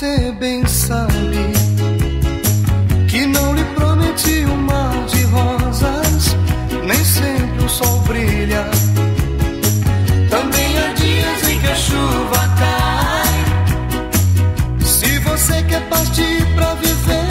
você bem sabe que não lhe prometi um mar de rosas, nem sempre o sol brilha. Também há dias em que a chuva cai. Se você quer partir pra viver.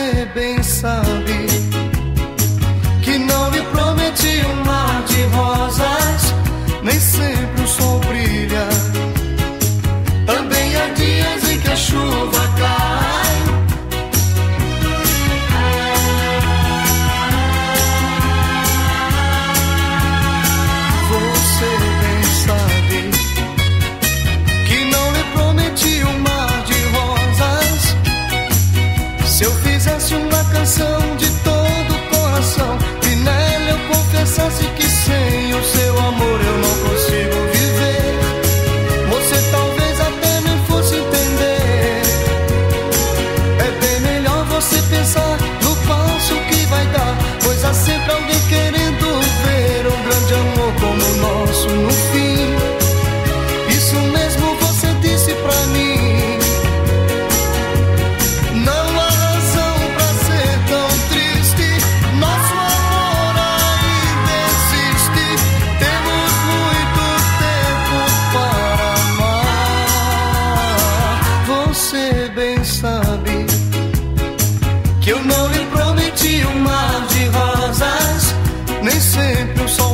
você bem sabe. sabe que eu não lhe prometi um mar de rosas, nem sempre um sol.